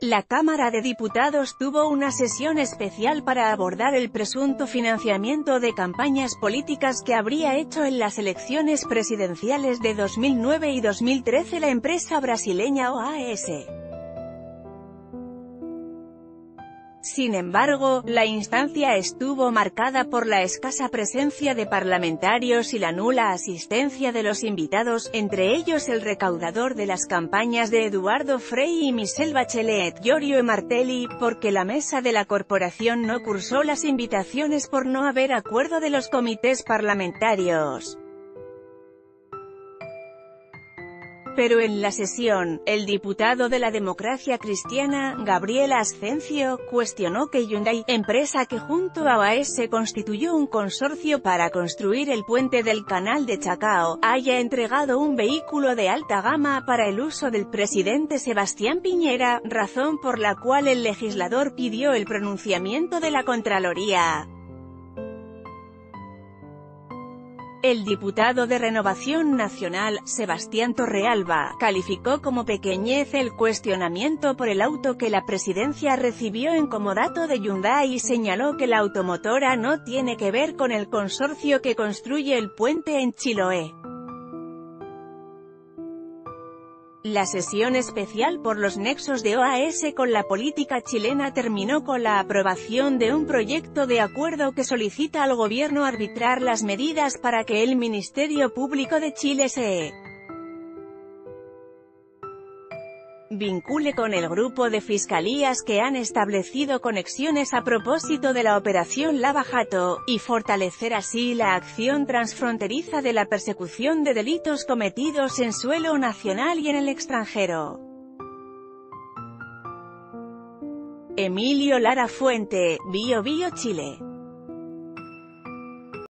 La Cámara de Diputados tuvo una sesión especial para abordar el presunto financiamiento de campañas políticas que habría hecho en las elecciones presidenciales de 2009 y 2013 la empresa brasileña OAS. Sin embargo, la instancia estuvo marcada por la escasa presencia de parlamentarios y la nula asistencia de los invitados, entre ellos el recaudador de las campañas de Eduardo Frei y Michelle Bachelet, Giorgio Martelli, porque la mesa de la corporación no cursó las invitaciones por no haber acuerdo de los comités parlamentarios. Pero en la sesión, el diputado de la democracia cristiana, Gabriel Ascencio, cuestionó que Hyundai, empresa que junto a OAS constituyó un consorcio para construir el puente del canal de Chacao, haya entregado un vehículo de alta gama para el uso del presidente Sebastián Piñera, razón por la cual el legislador pidió el pronunciamiento de la Contraloría. El diputado de Renovación Nacional, Sebastián Torrealba, calificó como pequeñez el cuestionamiento por el auto que la presidencia recibió en comodato de Hyundai y señaló que la automotora no tiene que ver con el consorcio que construye el puente en Chiloé. La sesión especial por los nexos de OAS con la política chilena terminó con la aprobación de un proyecto de acuerdo que solicita al gobierno arbitrar las medidas para que el Ministerio Público de Chile se vincule con el grupo de fiscalías que han establecido conexiones a propósito de la operación Lava Jato, y fortalecer así la acción transfronteriza de la persecución de delitos cometidos en suelo nacional y en el extranjero. Emilio Lara Fuente, Bio Bio Chile